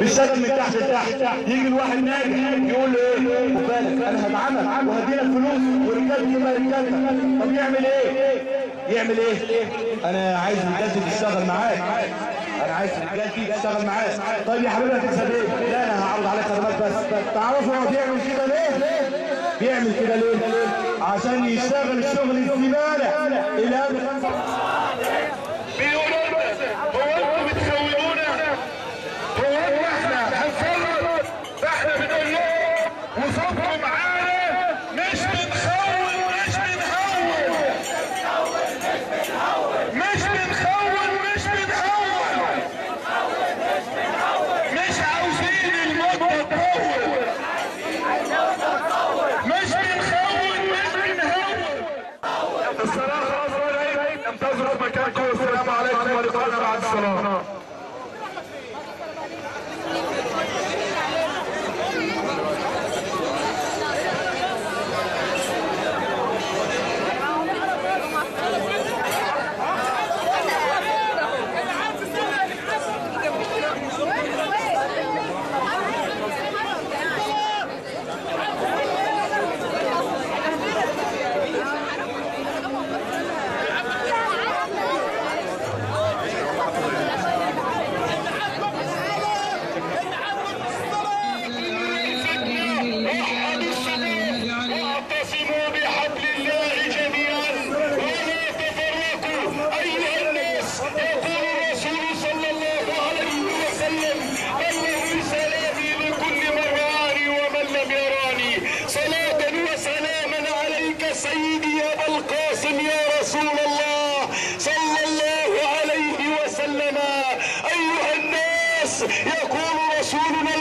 بيشتغل من تحت لتحت. يجي الواحد ناجح يقول له إيه؟ خد بالك أنا هدعمك وهدي لك فلوس ورجالتي تبقى رجالتك طب يعمل إيه؟ يعمل إيه؟ أنا عايز رجالتي تشتغل معاك أنا عايز رجالتي تشتغل معاك طيب يا حبيبي هتكسب إيه؟ لا أنا هعرض عليك خدمات بس. تعرفوا هو بيعمل كده ليه؟ بيعمل كده ليه؟ عشان يشتغل الشغل الزبالة. اللي قبل رسول الله صلى الله عليه وسلم. أيها الناس يقول رسولنا